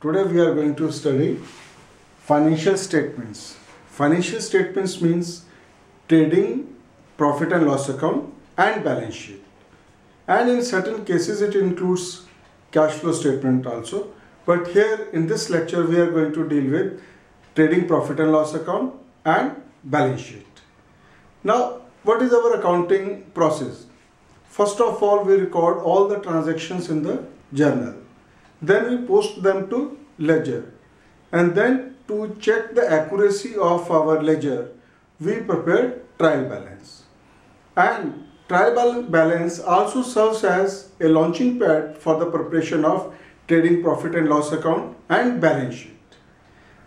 Today we are going to study financial statements. Financial statements means trading, profit and loss account and balance sheet. And in certain cases it includes cash flow statement also. But here in this lecture we are going to deal with trading profit and loss account and balance sheet. Now what is our accounting process? First of all we record all the transactions in the journal then we post them to ledger. And then to check the accuracy of our ledger, we prepare trial balance. And trial balance also serves as a launching pad for the preparation of trading profit and loss account and balance sheet.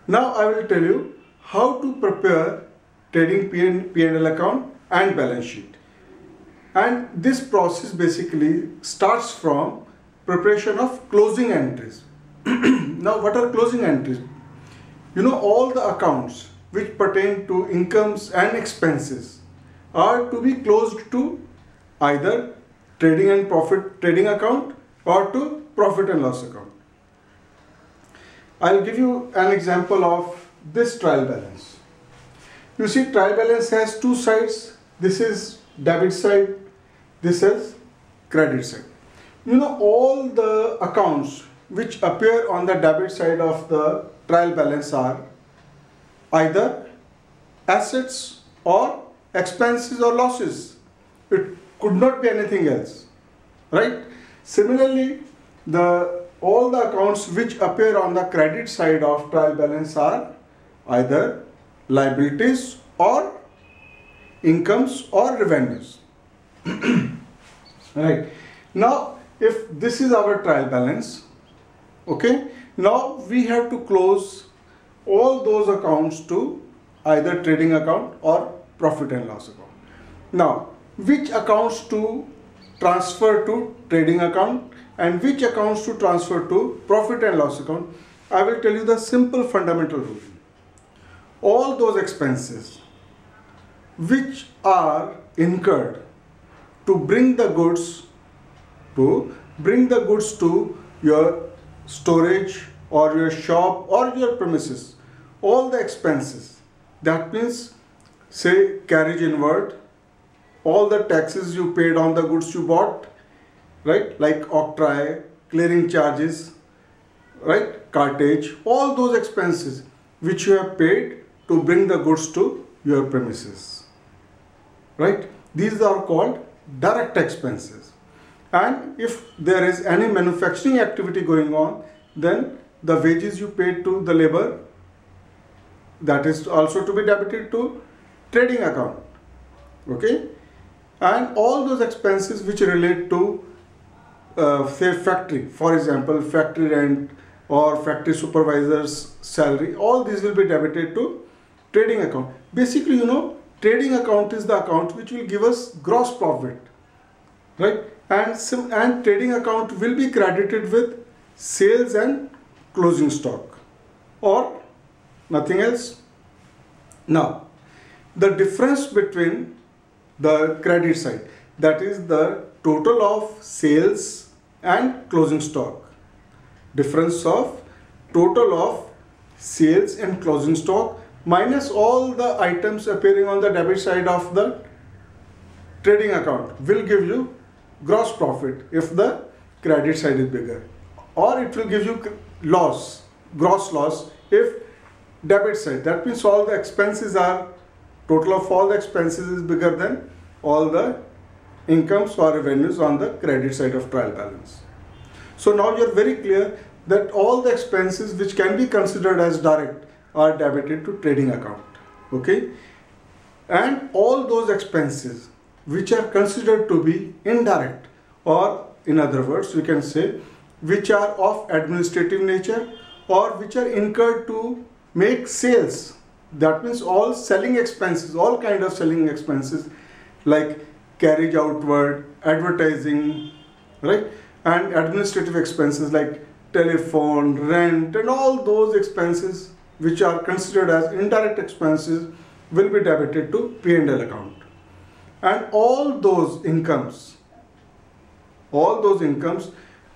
Now I will tell you how to prepare trading P&L account and balance sheet. And this process basically starts from preparation of closing entries. now what are closing entries? You know all the accounts which pertain to incomes and expenses are to be closed to either trading and profit trading account or to profit and loss account. I'll give you an example of this trial balance. You see trial balance has two sides. This is debit side, this is credit side you know all the accounts which appear on the debit side of the trial balance are either assets or expenses or losses. It could not be anything else, right? Similarly, the all the accounts which appear on the credit side of trial balance are either liabilities or incomes or revenues. right. Now, if this is our trial balance okay now we have to close all those accounts to either trading account or profit and loss account. Now which accounts to transfer to trading account and which accounts to transfer to profit and loss account i will tell you the simple fundamental rule. All those expenses which are incurred to bring the goods to bring the goods to your storage or your shop or your premises. All the expenses. That means say carriage inward, all the taxes you paid on the goods you bought, right? Like octroi, clearing charges, right? Cartage, all those expenses which you have paid to bring the goods to your premises, right? These are called direct expenses and if there is any manufacturing activity going on then the wages you paid to the labor that is also to be debited to trading account okay? And all those expenses which relate to uh, say factory for example factory rent or factory supervisor's salary all these will be debited to trading account. Basically you know trading account is the account which will give us gross profit right and, some, and trading account will be credited with sales and closing stock or nothing else. Now, the difference between the credit side that is the total of sales and closing stock difference of total of sales and closing stock minus all the items appearing on the debit side of the trading account will give you gross profit if the credit side is bigger. Or it will give you loss gross loss if debit side. That means all the expenses are total of all the expenses is bigger than all the incomes or revenues on the credit side of trial balance. So now you're very clear that all the expenses which can be considered as direct are debited to trading account. Okay? And all those expenses which are considered to be indirect or in other words we can say which are of administrative nature or which are incurred to make sales. That means all selling expenses all kind of selling expenses like carriage outward advertising right? And administrative expenses like telephone rent and all those expenses which are considered as indirect expenses will be debited to P&L account and all those incomes all those incomes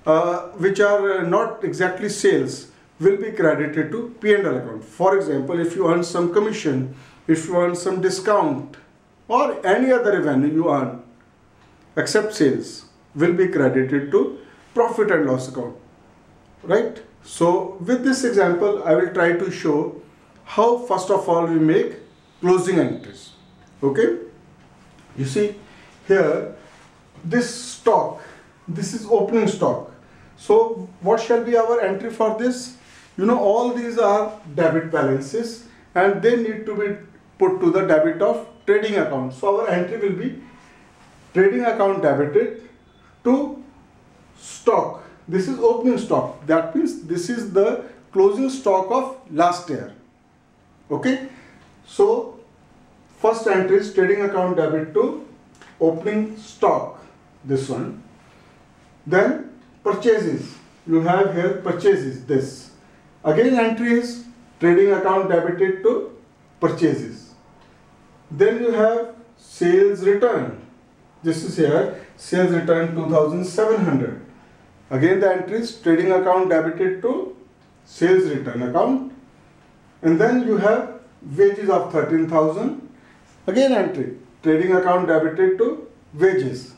uh, which are uh, not exactly sales will be credited to P&L account. For example, if you earn some commission, if you earn some discount or any other revenue you earn except sales will be credited to profit and loss account. Right? So with this example, I will try to show how first of all we make closing entries. Okay? You see here this stock, this is opening stock. So what shall be our entry for this? You know all these are debit balances and they need to be put to the debit of trading account. So our entry will be trading account debited to stock. This is opening stock. That means this is the closing stock of last year. Okay. So first entry is trading account debit to opening stock. This one. Then purchases. You have here purchases. This. Again entry is trading account debited to purchases. Then you have sales return. This is here sales return 2700. Again the entry is trading account debited to sales return account. And then you have wages of 13,000. Again entry trading account debited to wages.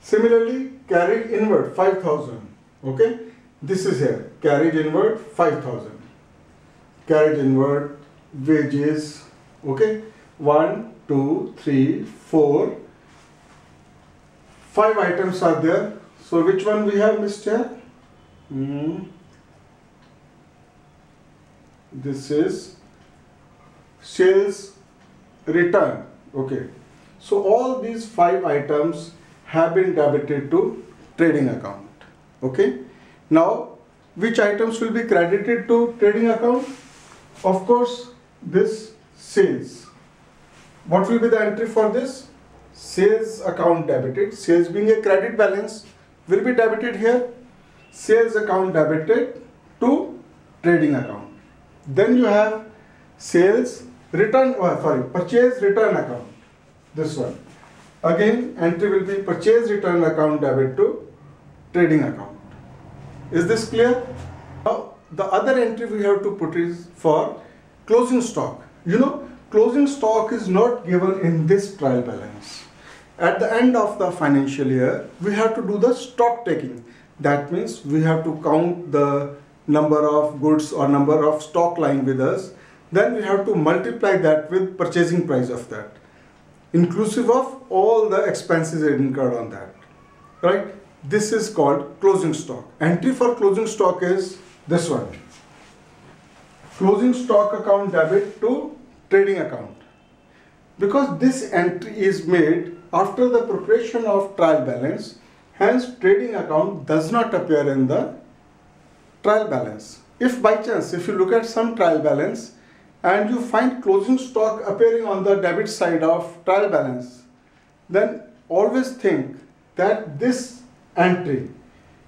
Similarly carriage inward 5000. Okay. This is here carriage inward 5000. Carriage inward wages okay one two three four five items are there so which one we have missed here hmm. this is sales return okay so all these five items have been debited to trading account okay now which items will be credited to trading account of course this sales. What will be the entry for this? Sales account debited. Sales being a credit balance will be debited here. Sales account debited to trading account. Then you have sales return, oh, sorry, purchase return account. This one. Again, entry will be purchase return account debit to trading account. Is this clear? Now, the other entry we have to put is for closing stock. You know, closing stock is not given in this trial balance. At the end of the financial year, we have to do the stock taking. That means we have to count the number of goods or number of stock lying with us. Then we have to multiply that with purchasing price of that, inclusive of all the expenses incurred on that. Right? This is called closing stock. Entry for closing stock is this one closing stock account debit to trading account. Because this entry is made after the preparation of trial balance, hence trading account does not appear in the trial balance. If by chance, if you look at some trial balance and you find closing stock appearing on the debit side of trial balance, then always think that this entry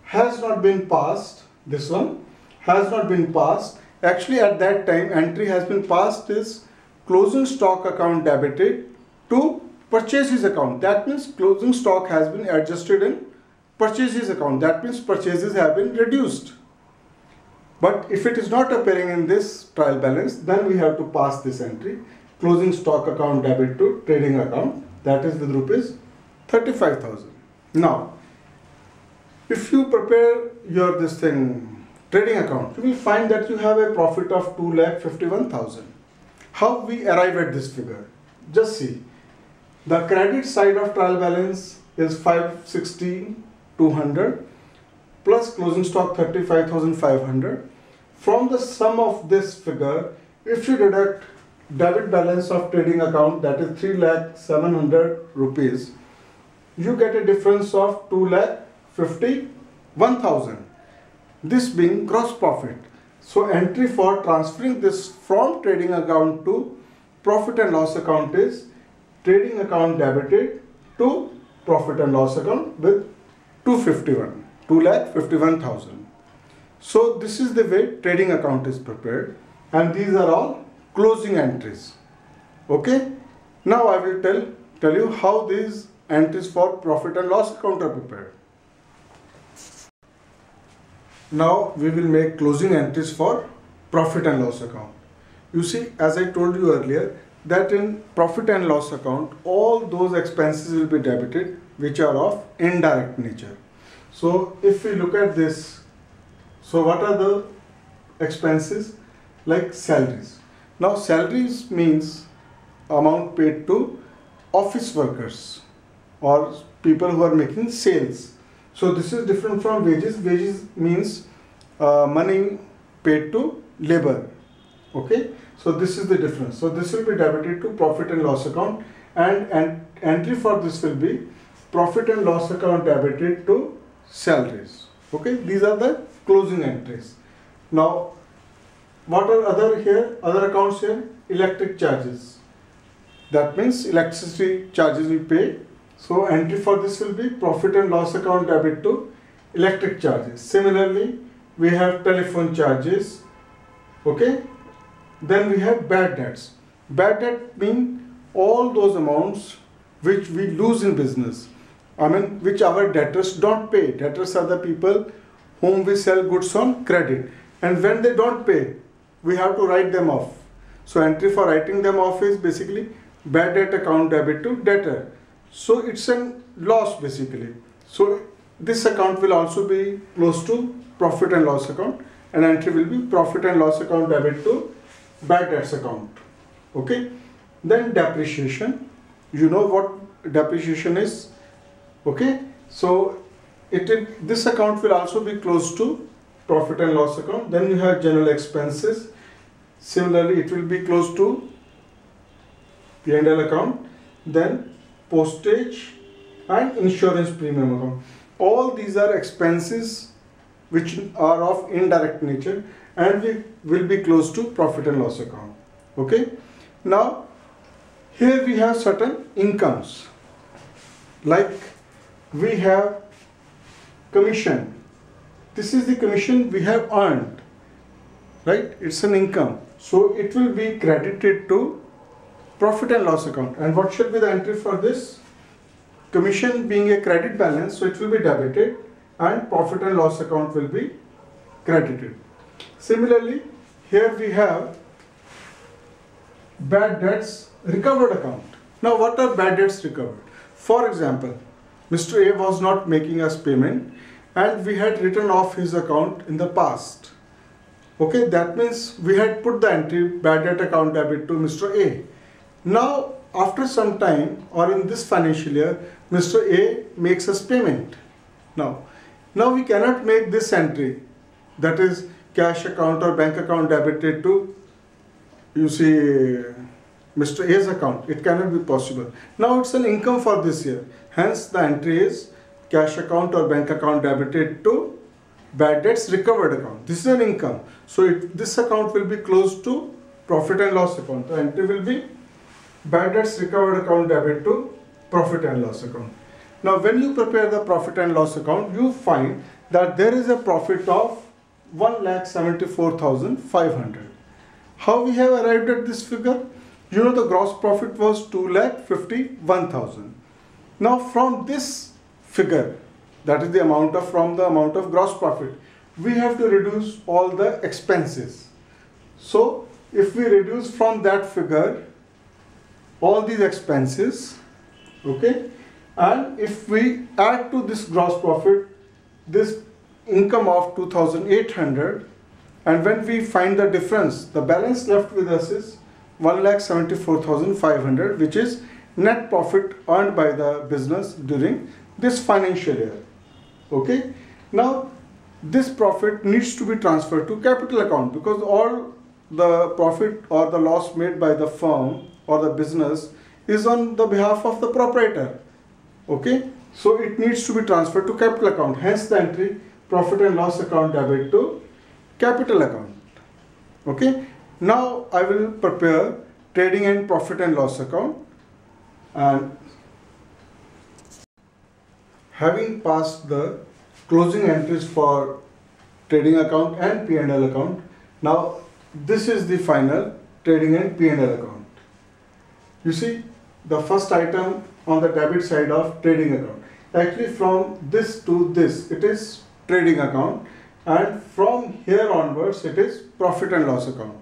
has not been passed, this one has not been passed Actually at that time entry has been passed is closing stock account debited to purchases account. That means closing stock has been adjusted in purchases account. That means purchases have been reduced. But if it is not appearing in this trial balance, then we have to pass this entry. Closing stock account debit to trading account. That is with rupees 35,000. Now, if you prepare your this thing trading account, you will find that you have a profit of 2,51,000. How we arrive at this figure? Just see. The credit side of trial balance is 560 200 plus closing stock 35,500. From the sum of this figure, if you deduct debit balance of trading account that is 3 lakh 700 rupees, you get a difference of 2 lakh 51,000 this being gross profit. So entry for transferring this from trading account to profit and loss account is trading account debited to profit and loss account with 251, 2 lakh 51,000. So this is the way trading account is prepared and these are all closing entries. Okay. Now I will tell, tell you how these entries for profit and loss account are prepared. now we will make closing entries for profit and loss account. You see, as I told you earlier, that in profit and loss account, all those expenses will be debited which are of indirect nature. So if we look at this, so what are the expenses? Like salaries. Now salaries means amount paid to office workers or people who are making sales. So this is different from wages. Wages means uh, money paid to labor. Okay. So this is the difference. So this will be debited to profit and loss account and, and entry for this will be profit and loss account debited to salaries. Okay. These are the closing entries. Now what are other here? Other accounts here? Electric charges. That means electricity charges we pay. So entry for this will be profit and loss account debit to electric charges. Similarly, we have telephone charges. Okay. Then we have bad debts. Bad debt mean all those amounts which we lose in business. I mean, which our debtors don't pay. Debtors are the people whom we sell goods on credit. And when they don't pay, we have to write them off. So entry for writing them off is basically bad debt account debit to debtor. So it's a loss basically. So this account will also be close to profit and loss account and entry will be profit and loss account debit to bad debts account. Okay. Then depreciation. You know what depreciation is? Okay. So it this account will also be close to profit and loss account. Then you have general expenses. Similarly, it will be close to P&L account. Then postage and insurance premium account. All these are expenses which are of indirect nature and we will be close to profit and loss account. Okay. Now, here we have certain incomes like we have commission. This is the commission we have earned, right? It's an income. So it will be credited to profit and loss account. And what should be the entry for this? Commission being a credit balance, so it will be debited and profit and loss account will be credited. Similarly, here we have bad debts recovered account. Now what are bad debts recovered? For example, Mr. A was not making us payment and we had written off his account in the past. Okay, that means we had put the entry bad debt account debit to Mr. A. Now, after some time or in this financial year, Mr. A makes us payment. Now, now we cannot make this entry that is cash account or bank account debited to you see Mr. A's account. It cannot be possible. Now it's an income for this year. Hence the entry is cash account or bank account debited to bad debts recovered account. This is an income. So it, this account will be close to profit and loss account. The entry will be bad debts recovered account debit to profit and loss account. Now when you prepare the profit and loss account, you find that there is a profit of 1,74,500. How we have arrived at this figure? You know the gross profit was 2,51,000. Now from this figure, that is the amount of from the amount of gross profit, we have to reduce all the expenses. So if we reduce from that figure all these expenses, okay, and if we add to this gross profit this income of 2800 and when we find the difference the balance left with us is 1,74,500 which is net profit earned by the business during this financial year. Okay? Now this profit needs to be transferred to capital account because all the profit or the loss made by the firm or the business is on the behalf of the proprietor. Okay? So it needs to be transferred to capital account. Hence the entry profit and loss account debit to capital account. Okay. Now I will prepare trading and profit and loss account and having passed the closing entries for trading account and P&L account. Now this is the final trading and P&L account. You see the first item on the debit side of trading account. Actually from this to this it is trading account and from here onwards it is profit and loss account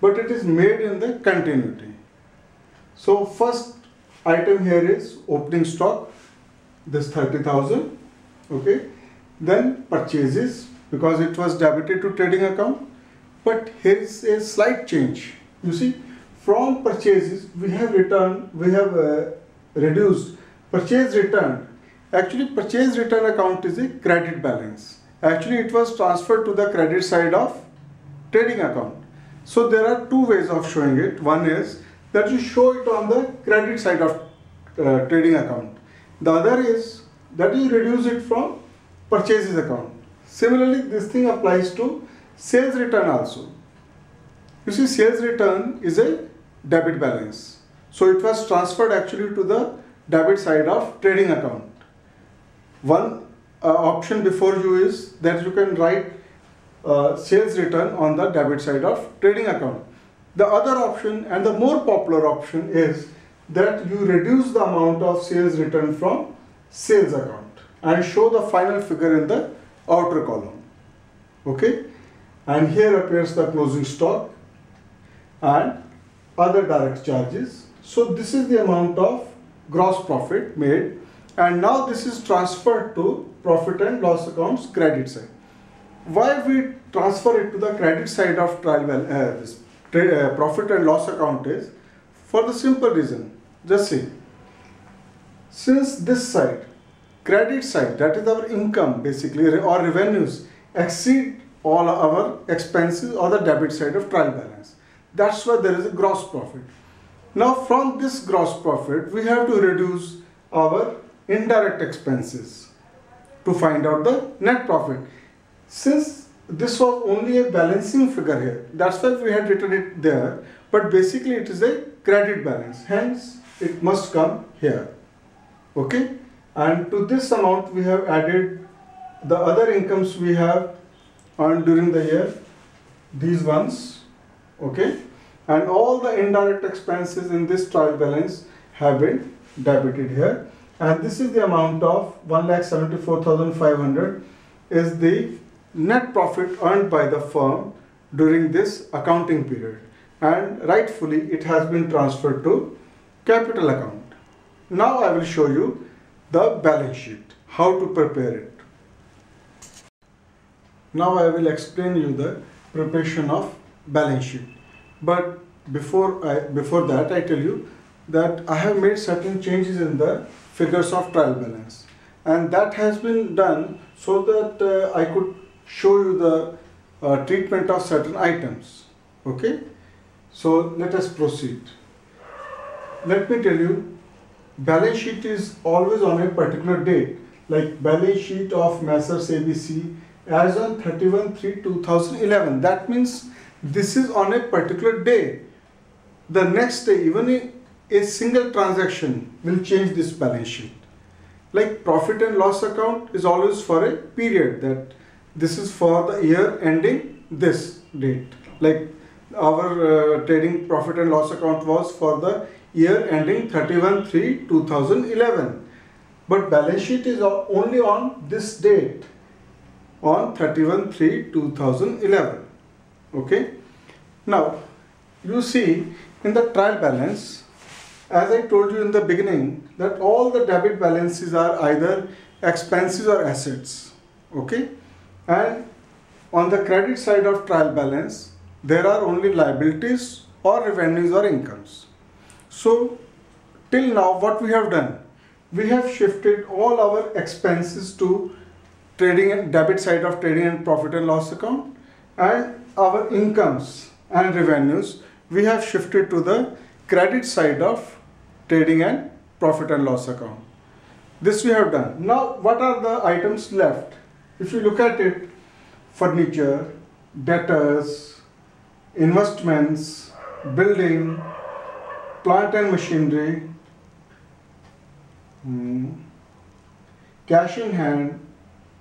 but it is made in the continuity so first item here is opening stock. This 30000 okay? Then purchases because it was debited to trading account. But here is a slight change. You see from purchases we have returned we have uh, reduced. Purchase return. Actually purchase return account is a credit balance. Actually it was transferred to the credit side of trading account. So there are two ways of showing it. One is that you show it on the credit side of uh, trading account. The other is that you reduce it from purchases account. Similarly this thing applies to sales return also. You see sales return is a debit balance. So it was transferred actually to the debit side of trading account. One uh, option before you is that you can write uh, sales return on the debit side of trading account. The other option and the more popular option is that you reduce the amount of sales return from sales account and show the final figure in the outer column. Okay, and here appears the closing stock and other direct charges. So this is the amount of gross profit made and now this is transferred to profit and loss accounts credit side. Why we transfer it to the credit side of trial uh, this Uh, profit and loss account is for the simple reason. Just see. Since this side credit side that is our income basically or revenues exceed all our expenses or the debit side of trial balance. That's why there is a gross profit. Now from this gross profit we have to reduce our indirect expenses to find out the net profit. Since this was only a balancing figure here, that's why we had written it there, but basically it is a credit balance, hence it must come here. Okay, and to this amount we have added the other incomes we have earned during the year, these ones, okay, and all the indirect expenses in this trial balance have been debited here. And this is the amount of 1,74,500 is the net profit earned by the firm during this accounting period and rightfully it has been transferred to capital account. Now I will show you the balance sheet, how to prepare it. Now I will explain you the preparation of balance sheet. But before I, before that I tell you that I have made certain changes in the figures of trial balance and that has been done so that uh, I could show you the uh, treatment of certain items okay? So let us proceed. Let me tell you balance sheet is always on a particular date like balance sheet of Messrs ABC as on 31 3 2011 that means this is on a particular day. The next day even a single transaction will change this balance sheet. Like profit and loss account is always for a period that this is for the year ending this date. Like our uh, trading profit and loss account was for the year ending 31 3 2011 but balance sheet is only on this date on 31 3 2011 okay? Now you see in the trial balance as I told you in the beginning that all the debit balances are either expenses or assets. Okay and on the credit side of trial balance there are only liabilities or revenues or incomes so till now what we have done we have shifted all our expenses to trading and debit side of trading and profit and loss account and our incomes and revenues we have shifted to the credit side of trading and profit and loss account. This we have done. Now what are the items left? If you look at it, furniture, debtors, investments, building, plant and machinery, hmm, cash in hand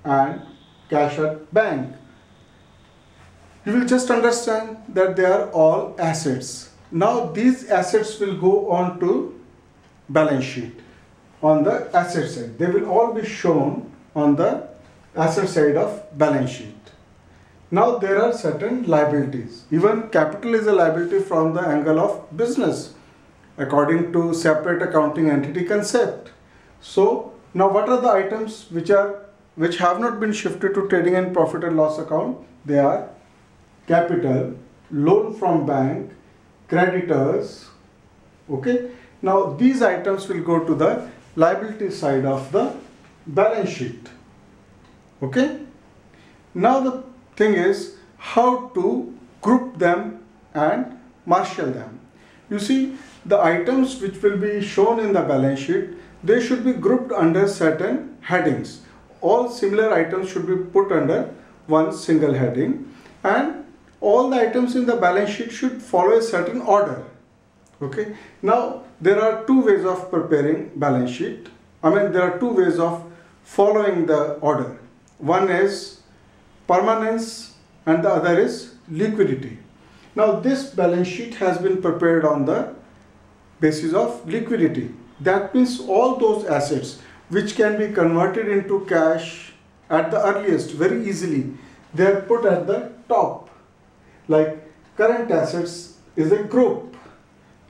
and cash at bank. You will just understand that they are all assets now these assets will go on to balance sheet on the asset side. They will all be shown on the asset side of balance sheet. Now there are certain liabilities. Even capital is a liability from the angle of business according to separate accounting entity concept. So now what are the items which are which have not been shifted to trading and profit and loss account? They are capital, loan from bank, creditors. Okay. Now these items will go to the liability side of the balance sheet. Okay. Now the thing is how to group them and marshal them. You see the items which will be shown in the balance sheet they should be grouped under certain headings. All similar items should be put under one single heading and all the items in the balance sheet should follow a certain order. Okay. Now there are two ways of preparing balance sheet. I mean there are two ways of following the order. One is permanence and the other is liquidity. Now this balance sheet has been prepared on the basis of liquidity. That means all those assets which can be converted into cash at the earliest very easily they are put at the top like current assets is a group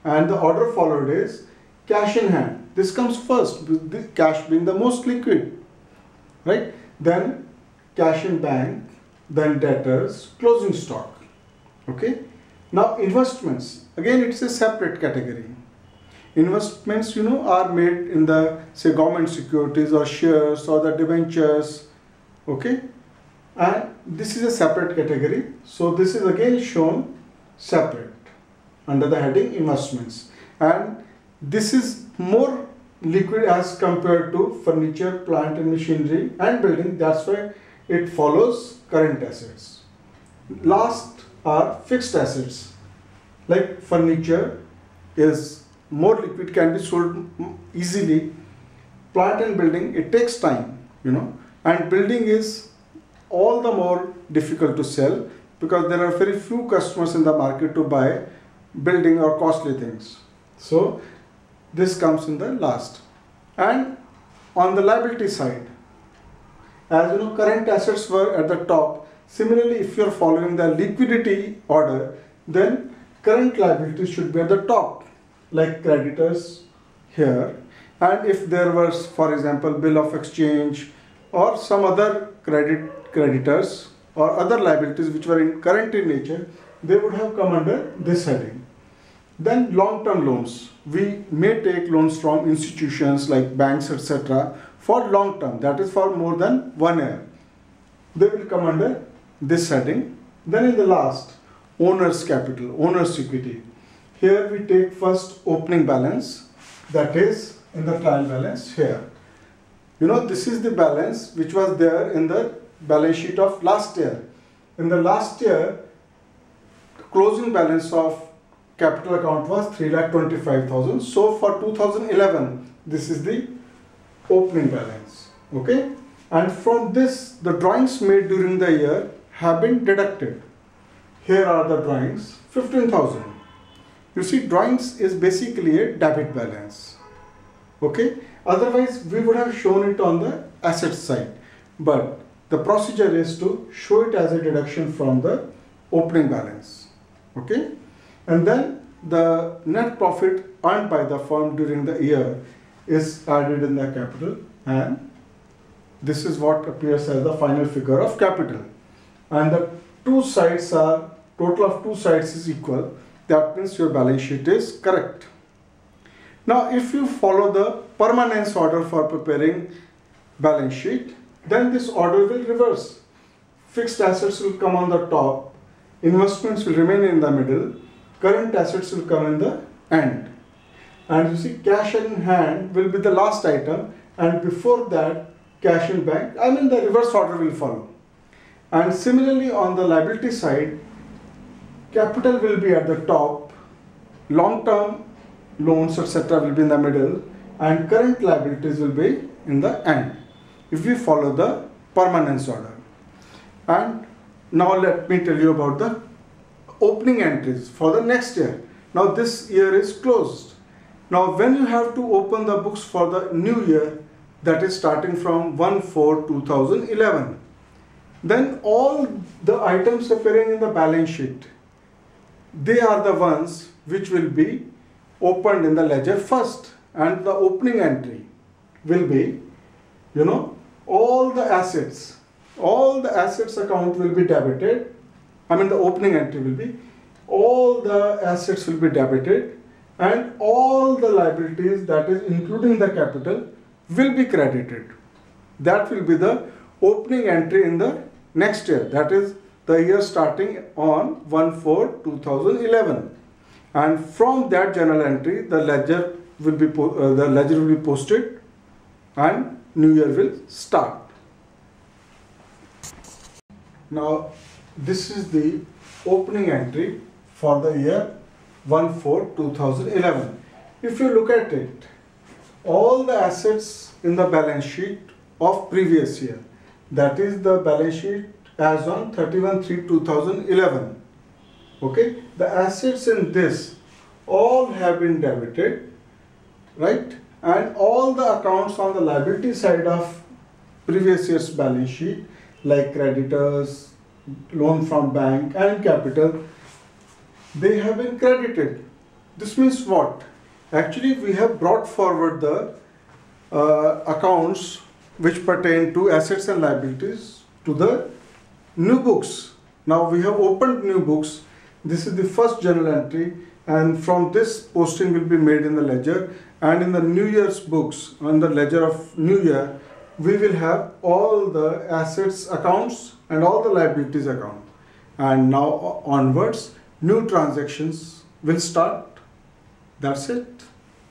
and the order followed is cash in hand this comes first the cash being the most liquid right then cash in bank then debtors closing stock. Okay? Now investments. Again it's a separate category. Investments you know are made in the say government securities or shares or the debentures. Okay? And this is a separate category. So this is again shown separate under the heading investments. And this is more liquid as compared to furniture plant and machinery and building. That's why it follows current assets. Last are fixed assets. Like furniture is more liquid can be sold easily. Plant and building it takes time you know. And building is all the more difficult to sell because there are very few customers in the market to buy building or costly things. So this comes in the last. And on the liability side as you know current assets were at the top. Similarly if you are following the liquidity order then current liabilities should be at the top like creditors here. And if there was for example bill of exchange or some other credit creditors or other liabilities which were in current in nature they would have come under this heading then long term loans. We may take loans from institutions like banks etc for long term that is for more than one year. They will come under this heading. Then in the last owner's capital owner's equity. Here we take first opening balance. That is in the trial balance here. You know this is the balance which was there in the balance sheet of last year. In the last year closing balance of capital account was 3 lakh 25,000. So for 2011 this is the opening balance. Okay. And from this the drawings made during the year have been deducted. Here are the drawings 15,000 you see drawings is basically a debit balance. Okay. Otherwise we would have shown it on the asset side. But the procedure is to show it as a deduction from the opening balance. Okay. And then the net profit earned by the firm during the year is added in the capital. And this is what appears as the final figure of capital. And the two sides are total of two sides is equal. That means your balance sheet is correct. Now if you follow the permanence order for preparing balance sheet, then this order will reverse. Fixed assets will come on the top, investments will remain in the middle, current assets will come in the end. And you see cash in hand will be the last item and before that cash in bank, I mean the reverse order will follow. And similarly on the liability side, capital will be at the top, long-term loans etc. will be in the middle and current liabilities will be in the end if we follow the permanence order. And now let me tell you about the opening entries for the next year. Now this year is closed. Now when you have to open the books for the new year that is starting from 1-4-2011 then all the items appearing in the balance sheet they are the ones which will be opened in the ledger first and the opening entry will be you know all the assets all the assets account will be debited i mean the opening entry will be all the assets will be debited and all the liabilities that is including the capital will be credited. That will be the opening entry in the next year. That is the year starting on 1-4-2011 and from that journal entry the ledger will be uh, the ledger will be posted and new year will start. Now this is the opening entry for the year 1-4-2011 if you look at it all the assets in the balance sheet of previous year that is the balance sheet as on 31 3 2011 okay? The assets in this all have been debited right? And all the accounts on the liability side of previous year's balance sheet like creditors loan from bank and capital they have been credited. This means what? Actually we have brought forward the uh, accounts which pertain to assets and liabilities to the new books. Now we have opened new books. This is the first journal entry and from this posting will be made in the ledger. And in the new year's books on the ledger of new year we will have all the assets accounts and all the liabilities account. And now onwards new transactions will start. That's it.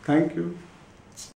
Thank you